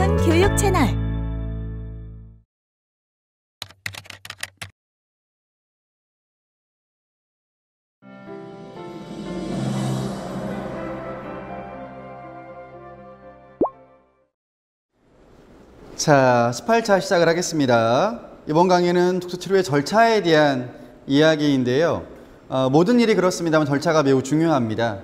싶은 교육 채널. 자, 18차 시작을 하겠습니다. 이번 강의는 독서치료의 절차에 대한 이야기인데요. 어, 모든 일이 그렇습니다만 절차가 매우 중요합니다.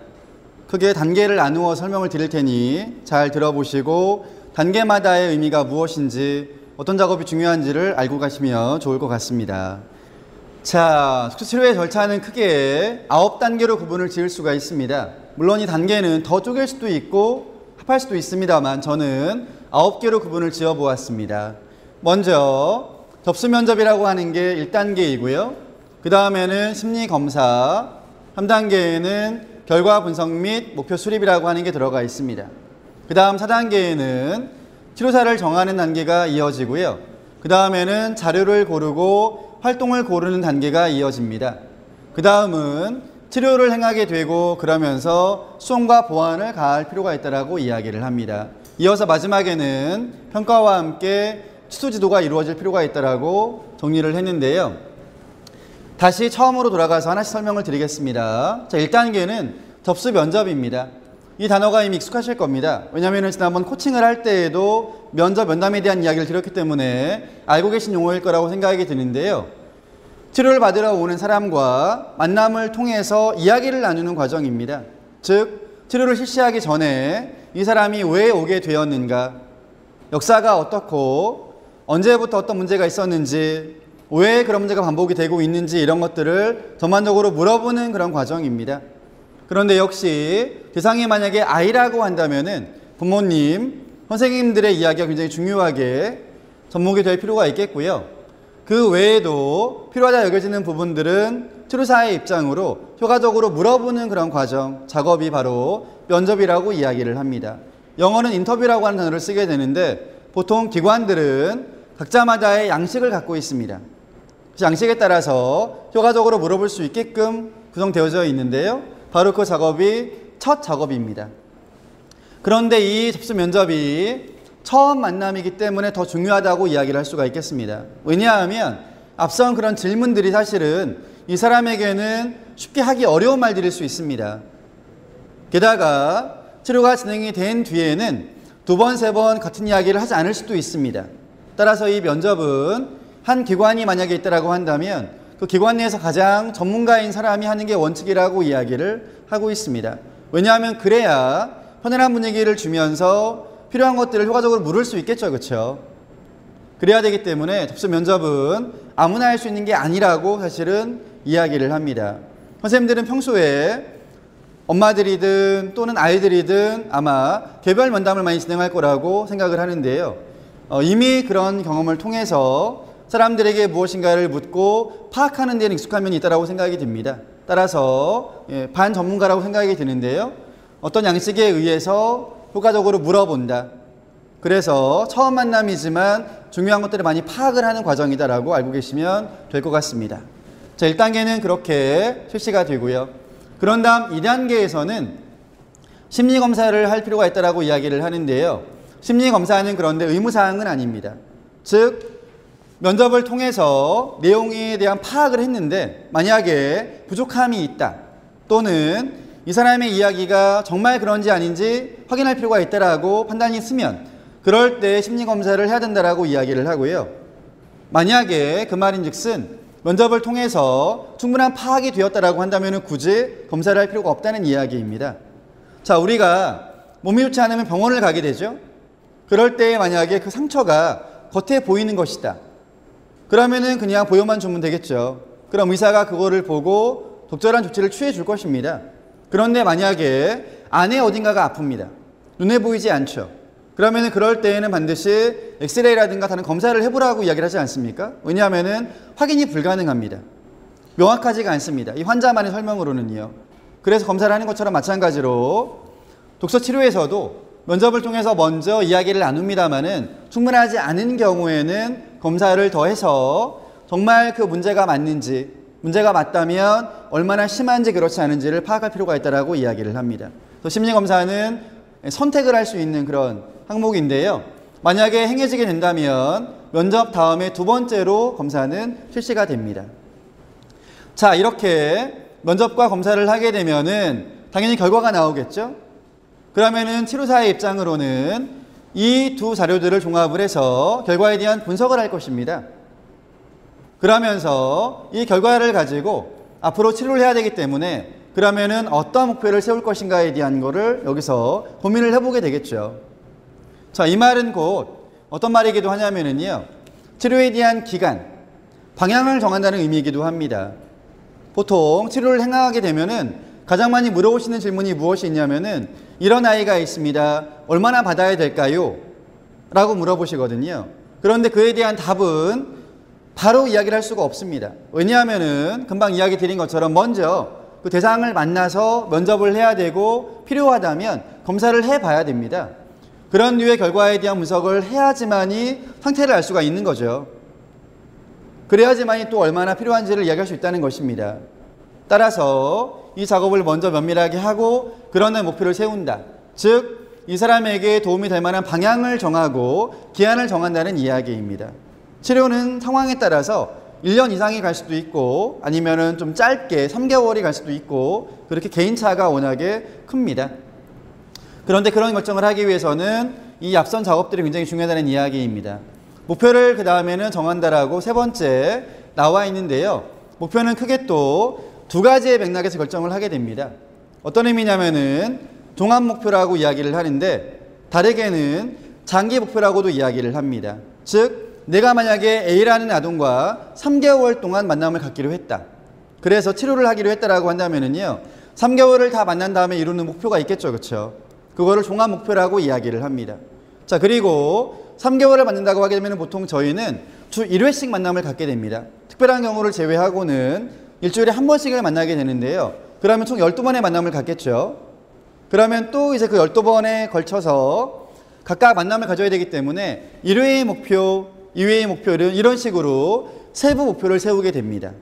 크게 단계를 나누어 설명을 드릴 테니 잘 들어보시고 단계마다의 의미가 무엇인지 어떤 작업이 중요한지를 알고 가시면 좋을 것 같습니다. 자, 독서치료의 절차는 크게 아홉 단계로 구분을 지을 수가 있습니다. 물론 이 단계는 더 쪼갤 수도 있고 합할 수도 있습니다만 저는 아홉 개로 구분을 지어 보았습니다. 먼저 접수 면접이라고 하는 게 1단계이고요. 그 다음에는 심리 검사, 3단계에는 결과 분석 및 목표 수립이라고 하는 게 들어가 있습니다. 그 다음 4단계에는 치료사를 정하는 단계가 이어지고요. 그 다음에는 자료를 고르고 활동을 고르는 단계가 이어집니다. 그 다음은 치료를 행하게 되고 그러면서 수용과 보완을 가할 필요가 있다고 이야기를 합니다. 이어서 마지막에는 평가와 함께 취소 지도가 이루어질 필요가 있다고 정리를 했는데요. 다시 처음으로 돌아가서 하나씩 설명을 드리겠습니다. 자, 1단계는 접수 면접입니다. 이 단어가 이미 익숙하실 겁니다. 왜냐하면 지난번 코칭을 할 때에도 면접 면담에 대한 이야기를 드렸기 때문에 알고 계신 용어일 거라고 생각이 드는데요. 치료를 받으러 오는 사람과 만남을 통해서 이야기를 나누는 과정입니다. 즉, 치료를 실시하기 전에 이 사람이 왜 오게 되었는가, 역사가 어떻고, 언제부터 어떤 문제가 있었는지, 왜 그런 문제가 반복이 되고 있는지 이런 것들을 전반적으로 물어보는 그런 과정입니다. 그런데 역시 대상이 만약에 아이라고 한다면은 부모님, 선생님들의 이야기가 굉장히 중요하게 접목이 될 필요가 있겠고요. 그 외에도 필요하다 여겨지는 부분들은 치료사의 입장으로 효과적으로 물어보는 그런 과정, 작업이 바로 면접이라고 이야기를 합니다. 영어는 인터뷰라고 하는 단어를 쓰게 되는데 보통 기관들은 각자마다의 양식을 갖고 있습니다. 그 양식에 따라서 효과적으로 물어볼 수 있게끔 구성되어져 있는데요. 바로 그 작업이 첫 작업입니다. 그런데 이 접수 면접이 처음 만남이기 때문에 더 중요하다고 이야기를 할 수가 있겠습니다. 왜냐하면 앞선 그런 질문들이 사실은 이 사람에게는 쉽게 하기 어려운 말들일 수 있습니다. 게다가 치료가 진행이 된 뒤에는 두 번, 세 번 같은 이야기를 하지 않을 수도 있습니다. 따라서 이 면접은 한 기관이 만약에 있다고 한다면 그 기관 내에서 가장 전문가인 사람이 하는 게 원칙이라고 이야기를 하고 있습니다. 왜냐하면 그래야 편안한 분위기를 주면서 필요한 것들을 효과적으로 물을 수 있겠죠. 그렇죠? 그래야 되기 때문에 접수 면접은 아무나 할 수 있는 게 아니라고 사실은 이야기를 합니다. 선생님들은 평소에 엄마들이든 또는 아이들이든 아마 개별 면담을 많이 진행할 거라고 생각을 하는데요. 어, 이미 그런 경험을 통해서 사람들에게 무엇인가를 묻고 파악하는 데는 익숙한 면이 있다고 생각이 듭니다. 따라서 예, 반전문가라고 생각이 드는데요. 어떤 양식에 의해서 효과적으로 물어본다. 그래서 처음 만남이지만 중요한 것들을 많이 파악을 하는 과정이다라고 알고 계시면 될 것 같습니다. 자, 1단계는 그렇게 실시가 되고요. 그런 다음 2단계에서는 심리 검사를 할 필요가 있다라고 이야기를 하는데요. 심리 검사는 그런데 의무 사항은 아닙니다. 즉, 면접을 통해서 내용에 대한 파악을 했는데 만약에 부족함이 있다 또는 이 사람의 이야기가 정말 그런지 아닌지 확인할 필요가 있다라고 판단이 있으면 그럴 때 심리 검사를 해야 된다라고 이야기를 하고요. 만약에 그 말인 즉슨 면접을 통해서 충분한 파악이 되었다라고 한다면 굳이 검사를 할 필요가 없다는 이야기입니다. 자, 우리가 몸이 좋지 않으면 병원을 가게 되죠. 그럴 때 만약에 그 상처가 겉에 보이는 것이다. 그러면은 그냥 보여만 주면 되겠죠. 그럼 의사가 그거를 보고 적절한 조치를 취해 줄 것입니다. 그런데 만약에 안에 어딘가가 아픕니다. 눈에 보이지 않죠. 그러면 그럴 때에는 반드시 엑스레이라든가 다른 검사를 해보라고 이야기를 하지 않습니까? 왜냐하면 확인이 불가능합니다. 명확하지가 않습니다. 이 환자만의 설명으로는요. 그래서 검사를 하는 것처럼 마찬가지로 독서 치료에서도 면접을 통해서 먼저 이야기를 나눕니다만은 충분하지 않은 경우에는 검사를 더해서 정말 그 문제가 맞는지 문제가 맞다면 얼마나 심한지 그렇지 않은지를 파악할 필요가 있다라고 이야기를 합니다. 심리 검사는 선택을 할 수 있는 그런 항목인데요. 만약에 행해지게 된다면 면접 다음에 두 번째로 검사는 실시가 됩니다. 자, 이렇게 면접과 검사를 하게 되면은 당연히 결과가 나오겠죠? 그러면은 치료사의 입장으로는 이 두 자료들을 종합을 해서 결과에 대한 분석을 할 것입니다. 그러면서 이 결과를 가지고 앞으로 치료를 해야 되기 때문에 그러면은 어떤 목표를 세울 것인가에 대한 거를 여기서 고민을 해보게 되겠죠. 자, 이 말은 곧 어떤 말이기도 하냐면은요. 치료에 대한 기간, 방향을 정한다는 의미이기도 합니다. 보통 치료를 행하게 되면은 가장 많이 물어보시는 질문이 무엇이 있냐면은 이런 아이가 있습니다. 얼마나 받아야 될까요? 라고 물어보시거든요. 그런데 그에 대한 답은 바로 이야기를 할 수가 없습니다. 왜냐하면은 금방 이야기 드린 것처럼 먼저 그 대상을 만나서 면접을 해야 되고 필요하다면 검사를 해 봐야 됩니다. 그런 류의 결과에 대한 분석을 해야지만이 상태를 알 수가 있는 거죠. 그래야지만이 또 얼마나 필요한지를 이야기할 수 있다는 것입니다. 따라서 이 작업을 먼저 면밀하게 하고 그러는 목표를 세운다. 즉, 이 사람에게 도움이 될 만한 방향을 정하고 기한을 정한다는 이야기입니다. 치료는 상황에 따라서 1년 이상이 갈 수도 있고 아니면은 좀 짧게 3개월이 갈 수도 있고 그렇게 개인차가 워낙에 큽니다. 그런데 그런 결정을 하기 위해서는 이 앞선 작업들이 굉장히 중요하다는 이야기입니다. 목표를 그 다음에는 정한다라고 세 번째 나와 있는데요. 목표는 크게 또 두 가지의 맥락에서 결정을 하게 됩니다. 어떤 의미냐면은 종합 목표라고 이야기를 하는데 다르게는 장기 목표라고도 이야기를 합니다. 즉, 내가 만약에 A라는 아동과 3개월 동안 만남을 갖기로 했다. 그래서 치료를 하기로 했다라고 한다면은요. 3개월을 다 만난 다음에 이루는 목표가 있겠죠. 그렇죠? 그거를 종합 목표라고 이야기를 합니다. 자, 그리고 3개월을 만난다고 하게 되면 보통 저희는 주 1회씩 만남을 갖게 됩니다. 특별한 경우를 제외하고는 일주일에 한 번씩을 만나게 되는데요. 그러면 총 12번의 만남을 갖겠죠. 그러면 또 이제 그 12번에 걸쳐서 각각 만남을 가져야 되기 때문에 1회의 목표, 2회의 목표를 이런 식으로 세부 목표를 세우게 됩니다.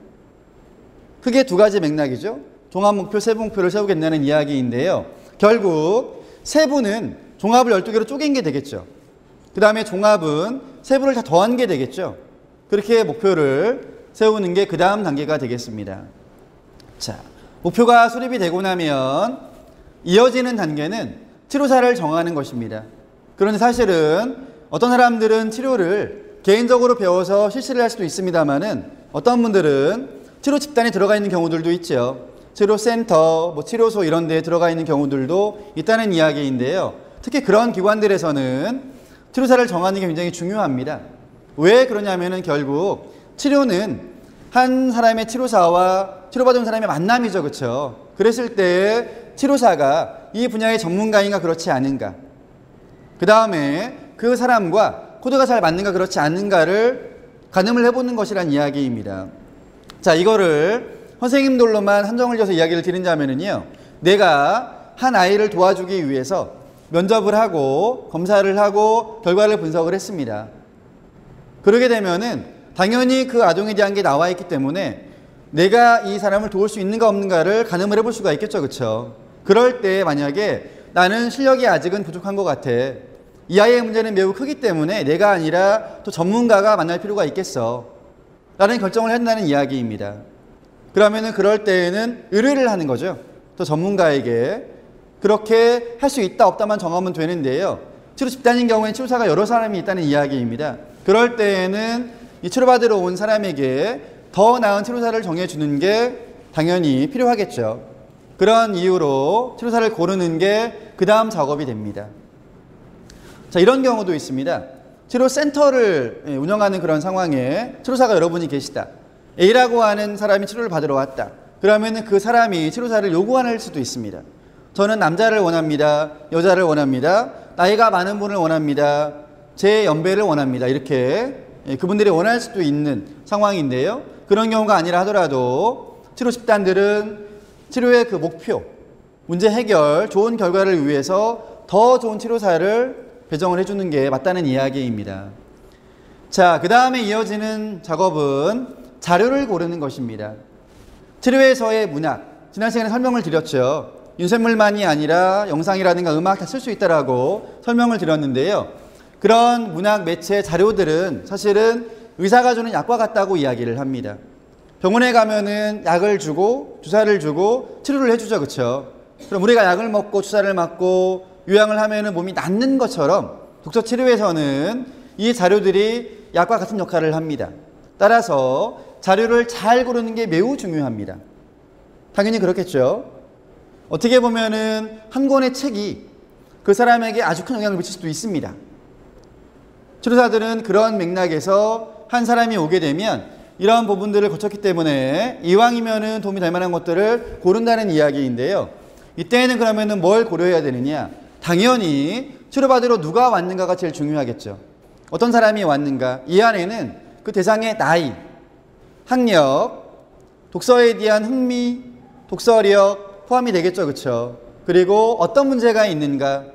크게 두 가지 맥락이죠. 종합 목표, 세부 목표를 세우겠다는 이야기인데요. 결국 세부는 종합을 12개로 쪼갠 게 되겠죠. 그 다음에 종합은 세부를 다 더한 게 되겠죠. 그렇게 목표를 세우는 게 그 다음 단계가 되겠습니다. 자, 목표가 수립이 되고 나면 이어지는 단계는 치료사를 정하는 것입니다. 그런데 사실은 어떤 사람들은 치료를 개인적으로 배워서 실시를 할 수도 있습니다만은 어떤 분들은 치료 집단에 들어가 있는 경우들도 있죠. 치료센터, 뭐 치료소 이런 데에 들어가 있는 경우들도 있다는 이야기인데요. 특히 그런 기관들에서는 치료사를 정하는 게 굉장히 중요합니다. 왜 그러냐면은 결국 치료는 한 사람의 치료사와 치료받은 사람의 만남이죠. 그렇죠? 그랬을 때 치료사가 이 분야의 전문가인가 그렇지 않은가. 그 다음에 그 사람과 코드가 잘 맞는가 그렇지 않은가를 가늠을 해보는 것이란 이야기입니다. 자, 이거를 선생님들로만 한정을 지어서 이야기를 드린다면은요. 내가 한 아이를 도와주기 위해서 면접을 하고 검사를 하고 결과를 분석을 했습니다. 그러게 되면은 당연히 그 아동에 대한 게 나와 있기 때문에 내가 이 사람을 도울 수 있는가 없는가를 가늠을 해볼 수가 있겠죠. 그렇죠? 그럴 때 만약에 나는 실력이 아직은 부족한 것 같아. 이 아이의 문제는 매우 크기 때문에 내가 아니라 또 전문가가 만날 필요가 있겠어. 라는 결정을 한다는 이야기입니다. 그러면은 그럴 때에는 의뢰를 하는 거죠. 또 전문가에게 그렇게 할 수 있다 없다만 정하면 되는데요. 치료 집단인 경우에는 치료사가 여러 사람이 있다는 이야기입니다. 그럴 때에는 이 치료받으러 온 사람에게 더 나은 치료사를 정해주는 게 당연히 필요하겠죠. 그런 이유로 치료사를 고르는 게 그 다음 작업이 됩니다. 자, 이런 경우도 있습니다. 치료 센터를 예, 운영하는 그런 상황에 치료사가 여러분이 계시다. A라고 하는 사람이 치료를 받으러 왔다. 그러면 그 사람이 치료사를 요구할 수도 있습니다. 저는 남자를 원합니다. 여자를 원합니다. 나이가 많은 분을 원합니다. 제 연배를 원합니다. 이렇게 예, 그분들이 원할 수도 있는 상황인데요. 그런 경우가 아니라 하더라도 치료 집단들은 치료의 그 목표, 문제 해결, 좋은 결과를 위해서 더 좋은 치료사를 배정을 해주는 게 맞다는 이야기입니다. 자, 그 다음에 이어지는 작업은 자료를 고르는 것입니다. 치료에서의 문학, 지난 시간에 설명을 드렸죠. 윤샘물만이 아니라 영상이라든가 음악 다 쓸 수 있다라고 설명을 드렸는데요. 그런 문학 매체 자료들은 사실은 의사가 주는 약과 같다고 이야기를 합니다. 병원에 가면은 약을 주고 주사를 주고 치료를 해주죠, 그렇죠? 그럼 우리가 약을 먹고 주사를 맞고 요양을 하면은 몸이 낫는 것처럼 독서 치료에서는 이 자료들이 약과 같은 역할을 합니다. 따라서 자료를 잘 고르는 게 매우 중요합니다. 당연히 그렇겠죠. 어떻게 보면은 한 권의 책이 그 사람에게 아주 큰 영향을 미칠 수도 있습니다. 치료사들은 그런 맥락에서 한 사람이 오게 되면 이러한 부분들을 거쳤기 때문에 이왕이면은 도움이 될 만한 것들을 고른다는 이야기인데요. 이때에는 그러면은 뭘 고려해야 되느냐? 당연히 치료받으러 누가 왔는가가 제일 중요하겠죠. 어떤 사람이 왔는가? 이 안에는 그 대상의 나이, 학력, 독서에 대한 흥미, 독서력 포함이 되겠죠. 그렇죠? 그리고 어떤 문제가 있는가?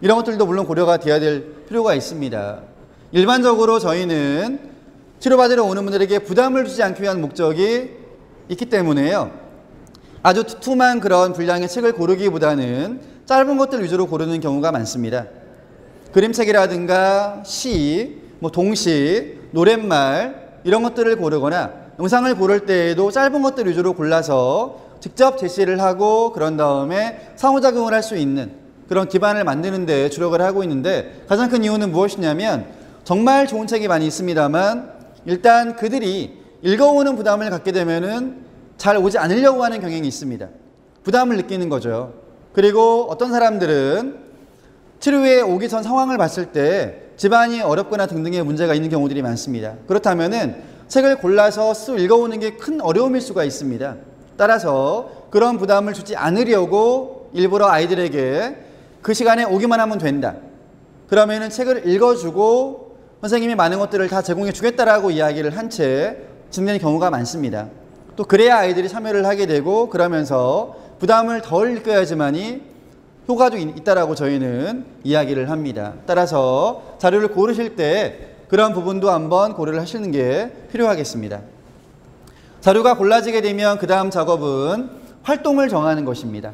이런 것들도 물론 고려가 되어야 될 필요가 있습니다. 일반적으로 저희는 치료받으러 오는 분들에게 부담을 주지 않기 위한 목적이 있기 때문에요. 아주 투툼한 그런 분량의 책을 고르기보다는 짧은 것들 위주로 고르는 경우가 많습니다. 그림책이라든가 시, 뭐 동시, 노랫말 이런 것들을 고르거나 영상을 고를 때에도 짧은 것들 위주로 골라서 직접 제시를 하고 그런 다음에 상호작용을 할 수 있는 그런 기반을 만드는 데 주력을 하고 있는데 가장 큰 이유는 무엇이냐면 정말 좋은 책이 많이 있습니다만 일단 그들이 읽어오는 부담을 갖게 되면은 잘 오지 않으려고 하는 경향이 있습니다. 부담을 느끼는 거죠. 그리고 어떤 사람들은 치료에 오기 전 상황을 봤을 때 집안이 어렵거나 등등의 문제가 있는 경우들이 많습니다. 그렇다면은 책을 골라서 쓱 읽어오는 게 큰 어려움일 수가 있습니다. 따라서 그런 부담을 주지 않으려고 일부러 아이들에게 그 시간에 오기만 하면 된다. 그러면은 책을 읽어주고 선생님이 많은 것들을 다 제공해 주겠다라고 이야기를 한 채 진행되는 경우가 많습니다. 또 그래야 아이들이 참여를 하게 되고 그러면서 부담을 덜 느껴야지만이 효과도 있다라고 저희는 이야기를 합니다. 따라서 자료를 고르실 때 그런 부분도 한번 고려를 하시는 게 필요하겠습니다. 자료가 골라지게 되면 그 다음 작업은 활동을 정하는 것입니다.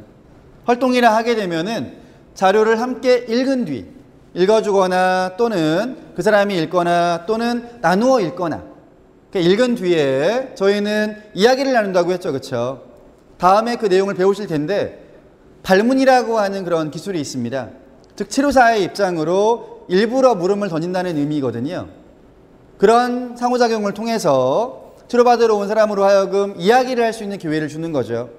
활동이라 하게 되면은 자료를 함께 읽은 뒤 읽어주거나 또는 그 사람이 읽거나 또는 나누어 읽거나 그러니까 읽은 뒤에 저희는 이야기를 나눈다고 했죠. 그렇죠? 다음에 그 내용을 배우실 텐데 발문이라고 하는 그런 기술이 있습니다. 즉 치료사의 입장으로 일부러 물음을 던진다는 의미거든요. 그런 상호작용을 통해서 치료받으러 온 사람으로 하여금 이야기를 할 수 있는 기회를 주는 거죠.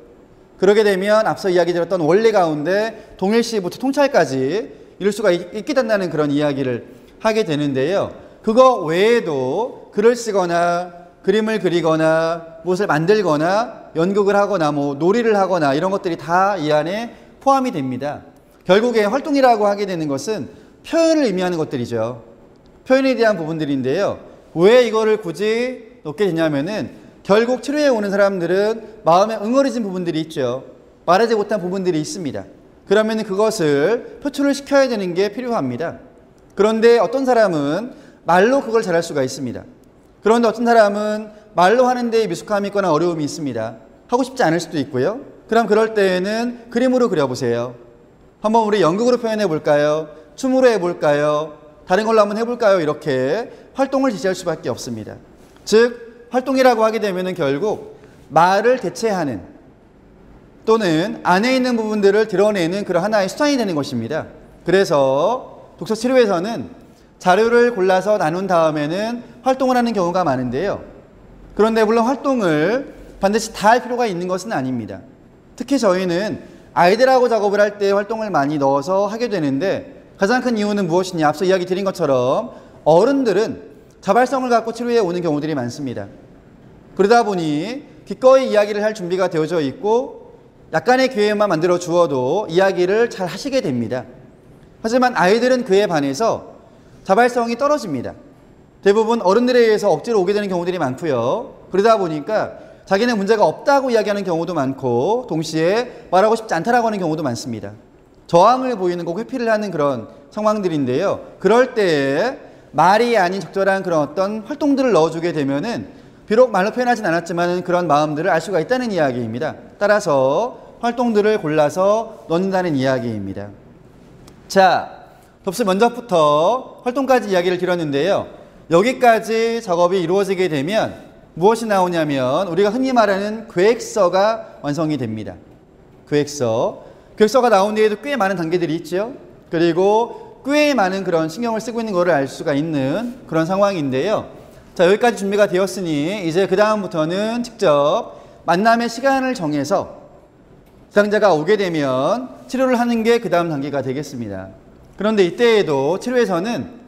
그러게 되면 앞서 이야기 드렸던 원리 가운데 동일시부터 통찰까지 이룰 수가 있, 게 된다는 그런 이야기를 하게 되는데요. 그거 외에도 글을 쓰거나 그림을 그리거나 무엇을 만들거나 연극을 하거나 뭐 놀이를 하거나 이런 것들이 다 이 안에 포함이 됩니다. 결국에 활동이라고 하게 되는 것은 표현을 의미하는 것들이죠. 표현에 대한 부분들인데요. 왜 이거를 굳이 넣게 되냐면은 결국 치료에 오는 사람들은 마음에 응어리진 부분들이 있죠. 말하지 못한 부분들이 있습니다. 그러면 그것을 표출을 시켜야 되는 게 필요합니다. 그런데 어떤 사람은 말로 그걸 잘할 수가 있습니다. 그런데 어떤 사람은 말로 하는데 미숙함이 있거나 어려움이 있습니다. 하고 싶지 않을 수도 있고요. 그럼 그럴 때에는 그림으로 그려보세요. 한번 우리 연극으로 표현해 볼까요? 춤으로 해볼까요? 다른 걸로 한번 해볼까요? 이렇게 활동을 지시할 수밖에 없습니다. 즉, 활동이라고 하게 되면 결국 말을 대체하는 또는 안에 있는 부분들을 드러내는 그런 하나의 수단이 되는 것입니다. 그래서 독서 치료에서는 자료를 골라서 나눈 다음에는 활동을 하는 경우가 많은데요. 그런데 물론 활동을 반드시 다 할 필요가 있는 것은 아닙니다. 특히 저희는 아이들하고 작업을 할 때 활동을 많이 넣어서 하게 되는데 가장 큰 이유는 무엇이냐? 앞서 이야기 드린 것처럼 어른들은 자발성을 갖고 치료에 오는 경우들이 많습니다. 그러다 보니 기꺼이 이야기를 할 준비가 되어져 있고 약간의 기회만 만들어 주어도 이야기를 잘 하시게 됩니다. 하지만 아이들은 그에 반해서 자발성이 떨어집니다. 대부분 어른들에 의해서 억지로 오게 되는 경우들이 많고요. 그러다 보니까 자기는 문제가 없다고 이야기하는 경우도 많고 동시에 말하고 싶지 않다라고 하는 경우도 많습니다. 저항을 보이는 거 회피를 하는 그런 상황들인데요. 그럴 때에 말이 아닌 적절한 그런 어떤 활동들을 넣어주게 되면은 비록 말로 표현하진 않았지만 그런 마음들을 알 수가 있다는 이야기입니다. 따라서 활동들을 골라서 넣는다는 이야기입니다. 자, 접수 면접부터 활동까지 이야기를 드렸는데요. 여기까지 작업이 이루어지게 되면 무엇이 나오냐면 우리가 흔히 말하는 계획서가 완성이 됩니다. 계획서. 계획서가 나온 뒤에도 꽤 많은 단계들이 있죠. 그리고 꽤 많은 그런 신경을 쓰고 있는 것을 알 수가 있는 그런 상황인데요. 자, 여기까지 준비가 되었으니 이제 그 다음부터는 직접 만남의 시간을 정해서 부상자가 오게 되면 치료를 하는 게 그 다음 단계가 되겠습니다. 그런데 이때에도 치료에서는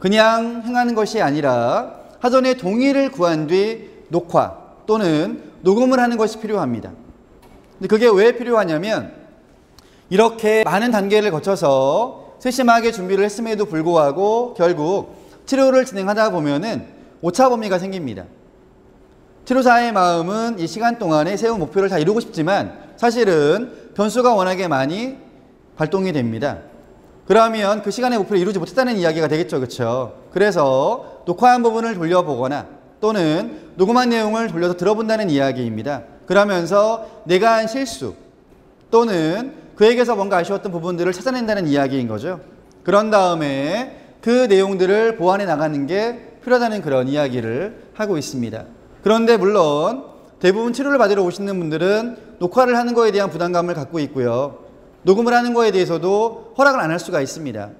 그냥 행하는 것이 아니라 사전에 동의를 구한 뒤 녹화 또는 녹음을 하는 것이 필요합니다. 근데 그게 왜 필요하냐면 이렇게 많은 단계를 거쳐서 세심하게 준비를 했음에도 불구하고 결국 치료를 진행하다 보면은 오차 범위가 생깁니다. 치료사의 마음은 이 시간 동안에 세운 목표를 다 이루고 싶지만 사실은 변수가 워낙에 많이 발동이 됩니다. 그러면 그 시간에 목표를 이루지 못했다는 이야기가 되겠죠. 그렇죠? 그래서 녹화한 부분을 돌려보거나 또는 녹음한 내용을 돌려서 들어본다는 이야기입니다. 그러면서 내가 한 실수 또는 그에게서 뭔가 아쉬웠던 부분들을 찾아낸다는 이야기인 거죠. 그런 다음에 그 내용들을 보완해 나가는 게 필요하다는 그런 이야기를 하고 있습니다. 그런데 물론 대부분 치료를 받으러 오시는 분들은 녹화를 하는 거에 대한 부담감을 갖고 있고요. 녹음을 하는 거에 대해서도 허락을 안 할 수가 있습니다.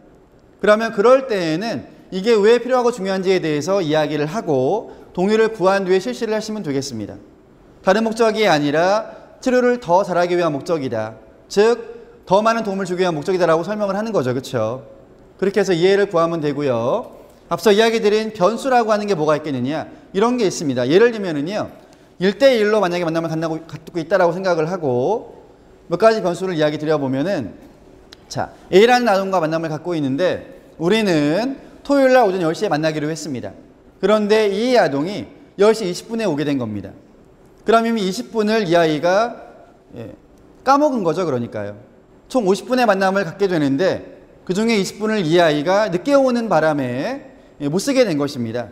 그러면 그럴 때에는 이게 왜 필요하고 중요한지에 대해서 이야기를 하고 동의를 구한 뒤에 실시를 하시면 되겠습니다. 다른 목적이 아니라 치료를 더 잘하기 위한 목적이다. 즉, 더 많은 도움을 주기 위한 목적이다라고 설명을 하는 거죠. 그렇죠? 그렇게 해서 이해를 구하면 되고요. 앞서 이야기 드린 변수라고 하는 게 뭐가 있겠느냐? 이런 게 있습니다. 예를 들면은요. 1대1로 만약에 만남을 갖고 있다라고 생각을 하고 몇 가지 변수를 이야기 드려보면은 자, A라는 아동과 만남을 갖고 있는데 우리는 토요일 날 오전 10시에 만나기로 했습니다. 그런데 이 아동이 10시 20분에 오게 된 겁니다. 그럼 이미 20분을 이 아이가 예, 까먹은 거죠. 그러니까요. 총 50분의 만남을 갖게 되는데 그 중에 20분을 이 아이가 늦게 오는 바람에 예, 못 쓰게 된 것입니다.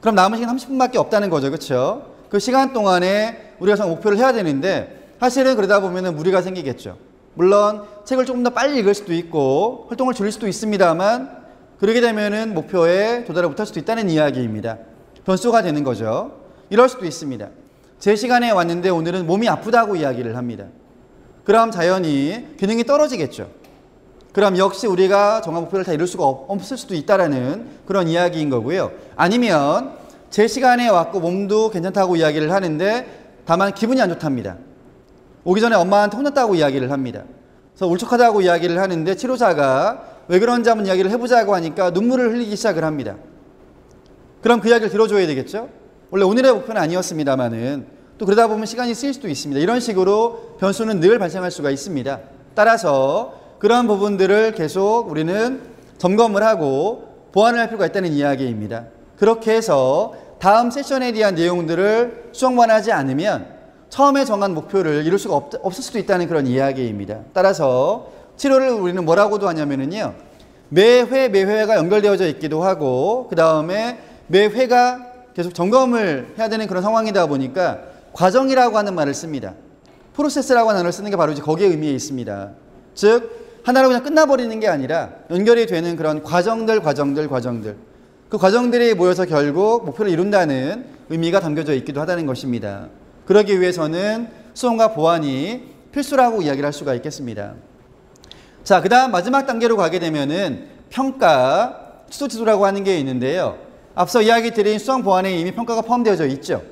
그럼 남은 시간 30분밖에 없다는 거죠. 그렇죠? 그 시간 동안에 우리가 목표를 해야 되는데 사실은 그러다 보면 무리가 생기겠죠. 물론 책을 조금 더 빨리 읽을 수도 있고 활동을 줄일 수도 있습니다만 그러게 되면은 목표에 도달을 못할 수도 있다는 이야기입니다. 변수가 되는 거죠. 이럴 수도 있습니다. 제 시간에 왔는데 오늘은 몸이 아프다고 이야기를 합니다. 그럼 자연히 기능이 떨어지겠죠. 그럼 역시 우리가 정한 목표를 다 이룰 수가 없을 수도 있다라는 그런 이야기인 거고요. 아니면 제 시간에 왔고 몸도 괜찮다고 이야기를 하는데 다만 기분이 안 좋답니다. 오기 전에 엄마한테 혼났다고 이야기를 합니다. 그래서 울적하다고 이야기를 하는데 치료사가 왜 그런지 한번 이야기를 해보자고 하니까 눈물을 흘리기 시작을 합니다. 그럼 그 이야기를 들어줘야 되겠죠? 원래 오늘의 목표는 아니었습니다만은 또 그러다 보면 시간이 쓰일 수도 있습니다. 이런 식으로 변수는 늘 발생할 수가 있습니다. 따라서 그런 부분들을 계속 우리는 점검을 하고 보완을 할 필요가 있다는 이야기입니다. 그렇게 해서 다음 세션에 대한 내용들을 수정만 하지 않으면 처음에 정한 목표를 이룰 수가 없, 없을 수도 있다는 그런 이야기입니다. 따라서 치료를 우리는 뭐라고도 하냐면은요. 매회 매회가 연결되어져 있기도 하고 그 다음에 매회가 계속 점검을 해야 되는 그런 상황이다 보니까 과정이라고 하는 말을 씁니다. 프로세스라고 하는 말을 쓰는 게 바로 이제 거기에 의미에 있습니다. 즉 하나로 그냥 끝나버리는 게 아니라 연결이 되는 그런 과정들, 과정들, 과정들. 그 과정들이 모여서 결국 목표를 이룬다는 의미가 담겨져 있기도 하다는 것입니다. 그러기 위해서는 수험과 보완이 필수라고 이야기를 할 수가 있겠습니다. 자, 그 다음 마지막 단계로 가게 되면은 평가, 수도 지도라고 하는 게 있는데요. 앞서 이야기 드린 수험 보완에 이미 평가가 포함되어져 있죠.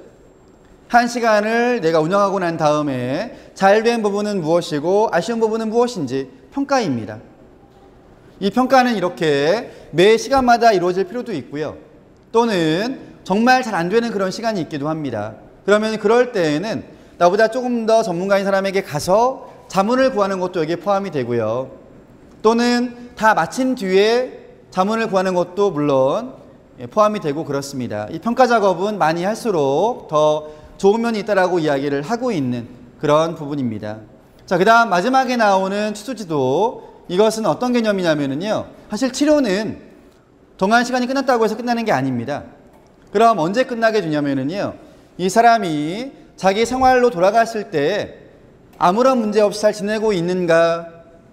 한 시간을 내가 운영하고 난 다음에 잘 된 부분은 무엇이고 아쉬운 부분은 무엇인지 평가입니다. 이 평가는 이렇게 매 시간마다 이루어질 필요도 있고요. 또는 정말 잘 안 되는 그런 시간이 있기도 합니다. 그러면 그럴 때에는 나보다 조금 더 전문가인 사람에게 가서 자문을 구하는 것도 여기에 포함이 되고요. 또는 다 마친 뒤에 자문을 구하는 것도 물론 포함이 되고 그렇습니다. 이 평가 작업은 많이 할수록 더 좋은 면이 있다라고 이야기를 하고 있는 그런 부분입니다. 자, 그 다음 마지막에 나오는 추수지도 이것은 어떤 개념이냐면요. 사실 치료는 정한 시간이 끝났다고 해서 끝나는 게 아닙니다. 그럼 언제 끝나게 되냐면요. 이 사람이 자기 생활로 돌아갔을 때 아무런 문제 없이 잘 지내고 있는가,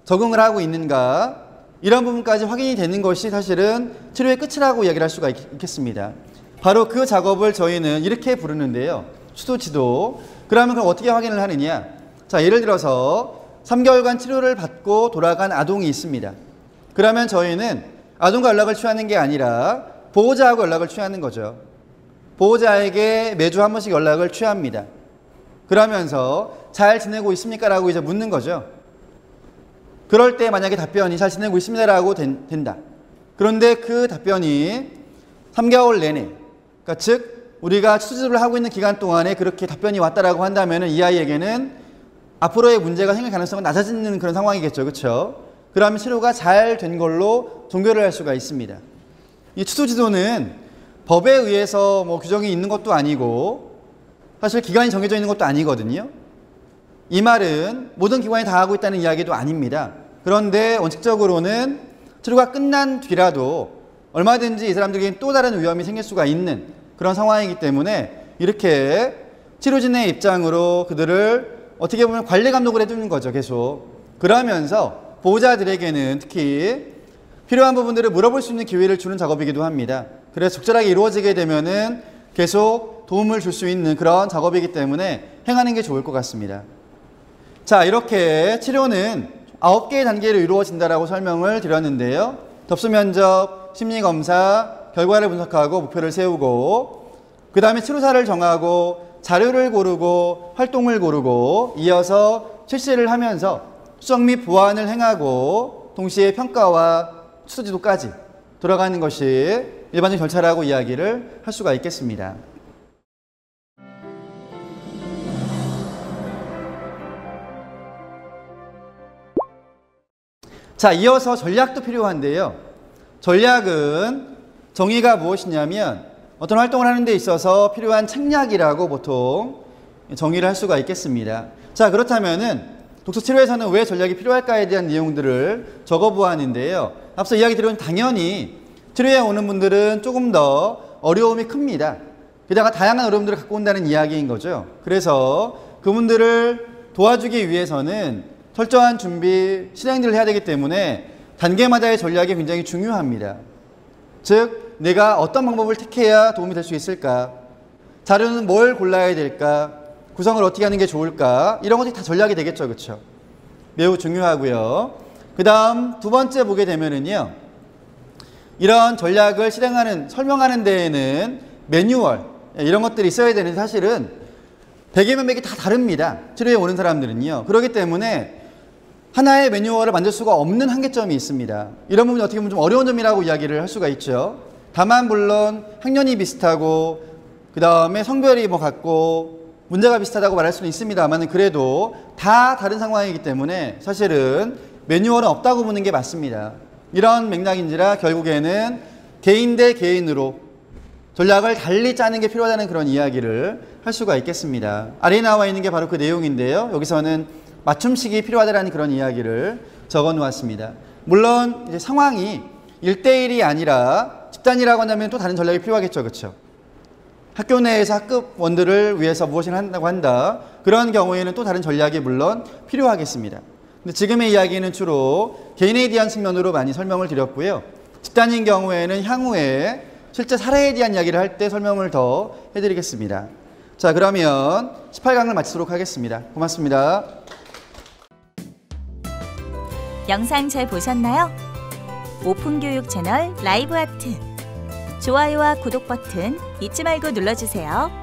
적응을 하고 있는가, 이런 부분까지 확인이 되는 것이 사실은 치료의 끝이라고 이야기를 할 수가 있, 겠습니다 바로 그 작업을 저희는 이렇게 부르는데요. 추도지도. 그러면 그럼 어떻게 확인을 하느냐? 자, 예를 들어서 3개월간 치료를 받고 돌아간 아동이 있습니다. 그러면 저희는 아동과 연락을 취하는 게 아니라 보호자하고 연락을 취하는 거죠. 보호자에게 매주 한 번씩 연락을 취합니다. 그러면서 잘 지내고 있습니까? 라고 이제 묻는 거죠. 그럴 때 만약에 답변이 잘 지내고 있습니다. 라고 된, 된다. 그런데 그 답변이 3개월 내내, 그러니까 즉, 우리가 수습을 하고 있는 기간 동안에 그렇게 답변이 왔다라고 한다면 이 아이에게는 앞으로의 문제가 생길 가능성은 낮아지는 그런 상황이겠죠. 그렇죠? 그러면 치료가 잘 된 걸로 종결을 할 수가 있습니다. 이 추수지도는 법에 의해서 뭐 규정이 있는 것도 아니고 사실 기간이 정해져 있는 것도 아니거든요. 이 말은 모든 기관이 다 하고 있다는 이야기도 아닙니다. 그런데 원칙적으로는 치료가 끝난 뒤라도 얼마든지 이 사람들에게 또 다른 위험이 생길 수가 있는 그런 상황이기 때문에 이렇게 치료진의 입장으로 그들을 어떻게 보면 관리 감독을 해주는 거죠, 계속. 그러면서 보호자들에게는 특히 필요한 부분들을 물어볼 수 있는 기회를 주는 작업이기도 합니다. 그래서 적절하게 이루어지게 되면은 계속 도움을 줄 수 있는 그런 작업이기 때문에 행하는 게 좋을 것 같습니다. 자, 이렇게 치료는 9개의 단계로 이루어진다라고 설명을 드렸는데요. 접수 면접, 심리 검사, 결과를 분석하고 목표를 세우고 그 다음에 치료사를 정하고 자료를 고르고 활동을 고르고 이어서 실시를 하면서 수정 및 보완을 행하고 동시에 평가와 수지도까지 돌아가는 것이 일반적인 절차라고 이야기를 할 수가 있겠습니다. 자, 이어서 전략도 필요한데요. 전략은 정의가 무엇이냐면 어떤 활동을 하는 데 있어서 필요한 책략이라고 보통 정의를 할 수가 있겠습니다. 자, 그렇다면은 독서 치료에서는 왜 전략이 필요할까에 대한 내용들을 적어 보았는데요. 앞서 이야기 드린 당연히 치료에 오는 분들은 조금 더 어려움이 큽니다. 게다가 다양한 어려움들을 갖고 온다는 이야기인 거죠. 그래서 그분들을 도와주기 위해서는 철저한 준비, 실행들을 해야 되기 때문에 단계마다의 전략이 굉장히 중요합니다. 즉, 내가 어떤 방법을 택해야 도움이 될 수 있을까? 자료는 뭘 골라야 될까? 구성을 어떻게 하는 게 좋을까? 이런 것들이 다 전략이 되겠죠. 그렇죠? 매우 중요하고요. 그 다음 두 번째 보게 되면은요. 이런 전략을 실행하는, 설명하는 데에는 매뉴얼, 이런 것들이 있어야 되는데 사실은 100이면 100이 다 다릅니다. 치료에 오는 사람들은요. 그렇기 때문에 하나의 매뉴얼을 만들 수가 없는 한계점이 있습니다. 이런 부분이 어떻게 보면 좀 어려운 점이라고 이야기를 할 수가 있죠. 다만 물론 학년이 비슷하고 그 다음에 성별이 뭐 같고 문제가 비슷하다고 말할 수는 있습니다만 그래도 다 다른 상황이기 때문에 사실은 매뉴얼은 없다고 보는 게 맞습니다. 이런 맥락인지라 결국에는 개인 대 개인으로 전략을 달리 짜는 게 필요하다는 그런 이야기를 할 수가 있겠습니다. 아래에 나와 있는 게 바로 그 내용인데요. 여기서는 맞춤식이 필요하다는 그런 이야기를 적어 놓았습니다. 물론 이제 상황이 1대1이 아니라 집단이라고 한다면 또 다른 전략이 필요하겠죠. 그렇죠? 학교 내에서 학급원들을 위해서 무엇을 한다고 한다. 그런 경우에는 또 다른 전략이 물론 필요하겠습니다. 근데 지금의 이야기는 주로 개인에 대한 측면으로 많이 설명을 드렸고요. 집단인 경우에는 향후에 실제 사례에 대한 이야기를 할 때 설명을 더 해드리겠습니다. 자, 그러면 18강을 마치도록 하겠습니다. 고맙습니다. 영상 잘 보셨나요? 오픈교육 채널 라이브 아트. 좋아요와 구독 버튼 잊지 말고 눌러주세요.